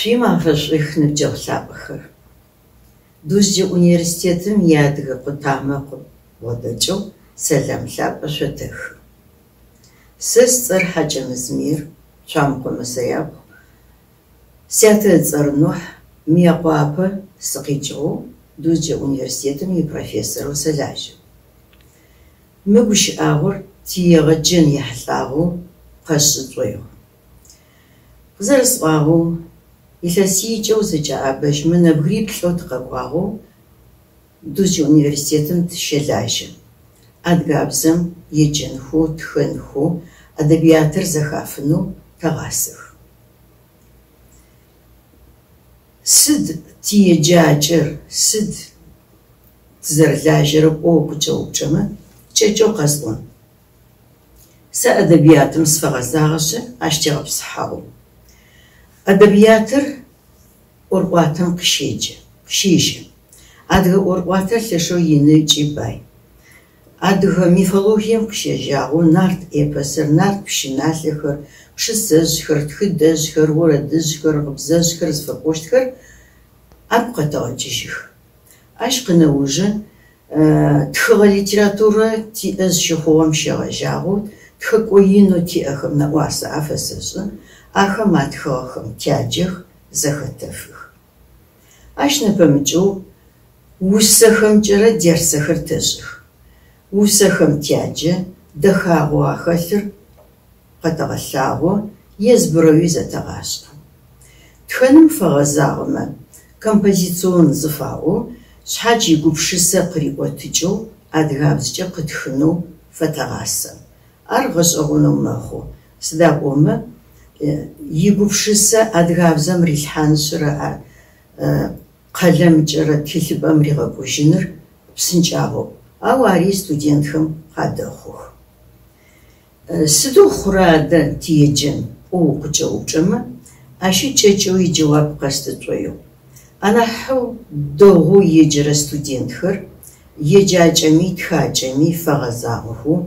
шимафш ихнэ жолабх дужи университетым ядга гутама водачу саламлап шутэх сэс цэр хажимыз мир чамкумса яб сятэ цэр нух миякъуапэ сыкъикӏыгъу дужи университетым и профессору сэлажьы мыгу щыӏагъор тиегъэджын ехьлӏагъэу къэсщӏыкӏоигъу къызэрысӏуагъэу илъэсиикӏэу зэкӏэӏэбэжьмэ нэбгырипӏлӏэу тыкъэкӏуагъэу Дужъэ университетым тыщэлажьэ. Адыгабзэм еджэнхэу, тхэнхэу, әдәбиятыр зэхафынэу тэгъасых. Сыд тиеджакӏэр, сыд тызэрэлажьэрэ ӏоу къыкӏэупчӏэмэ кӏэкӏэу къэсӏон. Сэ әдәбиятым сфэгъэзагъэшъэ ащ тегъэпсыхьагъэу. Әдәбиятыр ӏорӏуатэм къыщеджэ, къыщежьэ. Адыгэ ӏорӏуатэр лъэшэу бай. Адыгэ мифологием къыщежьагъэу нарт эпосыр, нарт пщыналъэхэр, пшысэжъхэр, тхыдэжъхэр, орэдыжъхэр, гъыбзэжъхэр зыфэпӏощтхэр агу къэтэгъэкӏыжьых. Ащ къынэужьы тхыгъэ литературэ тиӏэ тхэкӏо инэу тиӏэхэм нэӏуасэ афэсэшӏы, ахэм атхыгъэхэм тяджэх, зэхэтэфых. Ащ нэпэмыкӏэу усэхэмкӏэрэ дерсэхэр тэжьых. Усэхэм тяджэ, дэхагъо ахэлъыр къэтэгъэлъагъо, езбырэуи зэтэгъашӏэ. Тхэным фэгъэзагъэмэ композицион зыфаӏо шъхьадж игупшысэ къыриӏотыкӏэу адыгабзэкӏэ къытхынэу фэтэгъасэ. Ар гъэшӏэгъонэу мэхъу. Сыда пӏомэ игупшысэ адыгабзэм рилъхьаншърэ къэлэмкӏэрэ тхылъыпӏэм ригъэкӏожьыныр псынкӏагъэу. Ау ари студентхэм къадэхъух. Сыдэу хъурэ адэ тиеджэн ӏоу къыкӏэупчӏэмэ ащи кӏэкӏэу иджэуап къэстытӏоигъу. Анахьэу дэгъоу еджэрэ студентхэр еджакӏэми тхакӏэми фэгъэзагъэхэу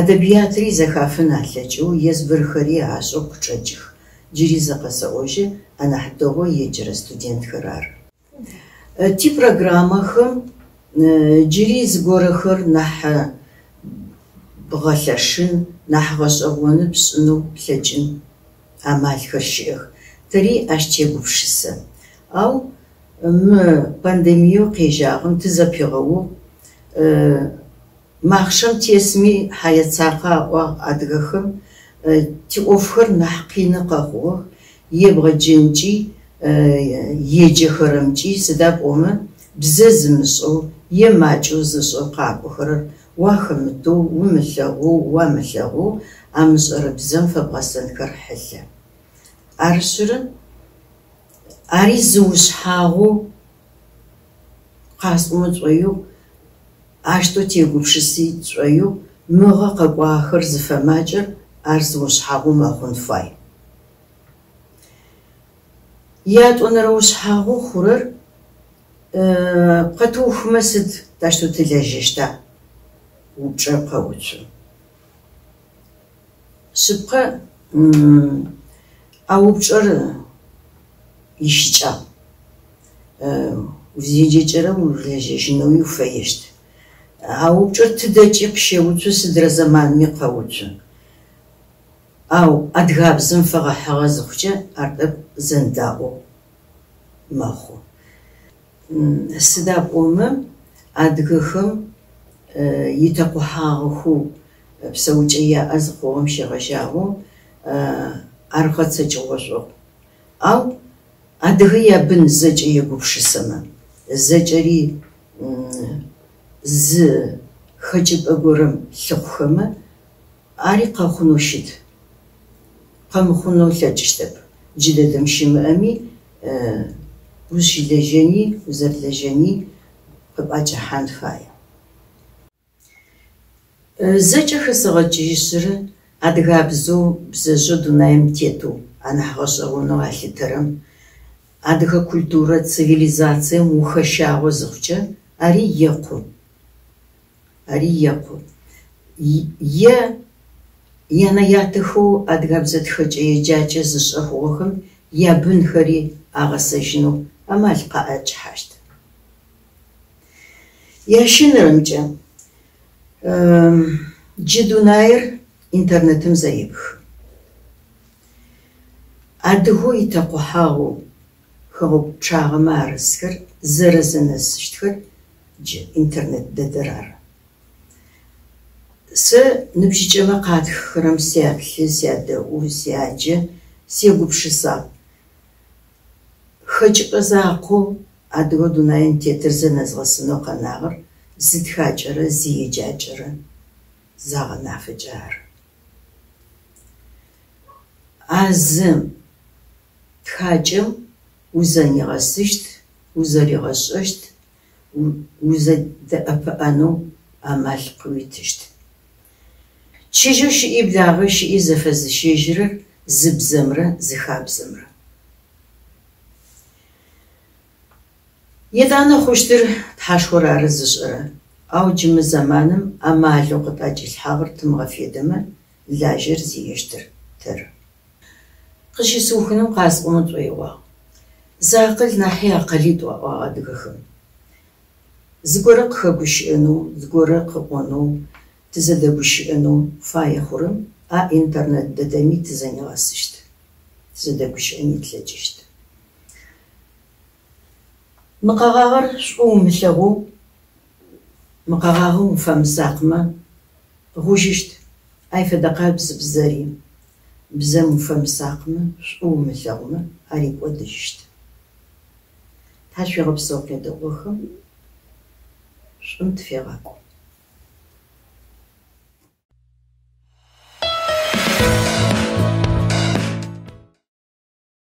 әдәбиятри зэхафын алъэкӏэу езбырхэри ашӏэу къычӏэкӏых. Джыри зэкъэсэӏожьы анахь дэгъоу еджэрэ студентхэр ар. Типрограммэхэм джыри зыгорэхэр нахь бгъэлъэшын, нахь гъэшӏэгъоны пшӏынэу плъэкӏын амалхэр щыӏэх. Тэри ащ тегупшысэ. Ау мы пандемиеу къежьагъэм тызэпигъэу махъшэм тесми хьаяцакъэ аӏуагъ адыгэхэм тиӏофхэр нахь къины къэхъугъэх. Ебгъэджэнкӏи еджэхэрэмкӏи сыда пӏомэ бзэ зымышӏэу е макӏэу зышӏэу къакӏохэрэр уахэмытэу, умылъэгъуу, уамылъэгъуу амышӏэрэ бзэм фэбгъэсэнхэр хьылъэ. Арышъыры ари зыушъхьагъэу къасӏомэ шӏоигъу ащтэу тегупшыси шӏоигъу мыгъэ къэкӏуагъэхэр зыфэмакӏыр ар зыушъхьагъэу мэхъун фай. Ятӏонэрэ ушъхьагъэу хъурэр къэтыухымэ сыд ащтэу тылэжьэщта упчӏэ къэуцу. Шъыпкъэ а упчӏэр ищыкӏагъ. Узеджэкӏэрэ улэжьэжьынэуи уфэещт. А упчӏэр тыдэкӏи къыщеуцу сыдрэ зэманми къэуцу. Ау адыгабзэм фэгъэхьыгъэ зыхъукӏэ ар тӏэкӏу зэндаӏоу мэхъу. Сыда пӏомэ адыгэхэм итэкъухьагъэхэу псэукӏэ яӏэ зыхъугъэм щегъэжьагъэу ар гъэцэкӏыгъо шӏогъу. Ау адыгэ ябын зэкӏэ егупшысэмэ, зэкӏэри зы хэкӏыпӏэ горэм лъыхъухэмэ ари къэхъунэу щыт. Къэмыхъунэу лъэкӏыщтэп. Джы дэдэм щымыӏэми узщилэжьэни, узэрылэжьэни къыпӏакӏыхьан фае. Зэкӏэ хэсэгъэкӏыжьышъыры адыгабзэу бзэжъэ дунаим тетэу анахь гъэшӏэгъонэу алъытэрэм адыгэ культурэ цивилизацием ухэщагъо зыхъукӏэ ари екъу. Ари екъу. Е янэ-ятэхэу адыгабзэ тхэкӏэ еджакӏэ зышӏэ хъугъэхэм ябынхэри агъэсэжьынэу амал къаӏэкӏыхьащт. Ящынырымкӏэ джы дунаир интернетым зэипх. Адыгэу итэкъухьагъэу хэгъупчъагъэмэ арысхэр зэрэзэнэсыщтхэр джы интернет дэдэр ары. Сэ ныбжьыкӏэмэ къатххэрэм сяплъы, сядэӏу, сяджэ, сегупшысагъ. Хэкӏыпӏэ закъоу адыгэ дунаим тетыр зэнэзгъэсынэу къэнагъэр зы тхакӏэрэ зы еджакӏэрэ загъэнафыкӏэ ары. А зы тхакӏэм узэнигъэсыщт, узэригъэшӏэщт, узэдэӏэпыӏэнэу амал къыуитыщт. Чыжьэу щыӏи благъэ щыӏи зэфэзыщэжьырэр зы бзэмрэ зы хабзэмрэ. Етӏанэ хъущтыр тхьашхор ары зышӏэрэ, ау джымы зэманым амалэу къытӏэкӏилъхьагъэр тымыгъэфедэмэ лажьэр зиещтыр тэры. Къыщысыухынэу къасӏонэу тӏоигъуагъ. Зы акъыл нахьи акъылитӏу аӏуагъ адыгэхэм. Зыгорэ къыхэгущыӏэнэу, зыгорэ къыӏонэу, тызэдэгущыӏэнэу фае хъурэм а интернет дэдэми тызэнигъэсыщт. Тызэдэгущыӏэни тлъэкӏыщт. Мы къэгъагъэр шӏу умылъэгъуу, мы къэгъагъэм уфэмысакъымэ гъужьыщт. Ай фэдэ къабзы бзэри. Бзэм уфэмысакъымэ, шӏу умылъэгъумэ ари кӏодыжьыщт. Тхьэ шъуигъэпсэу къедэгъохэм шӏум тыфегъэкӏу.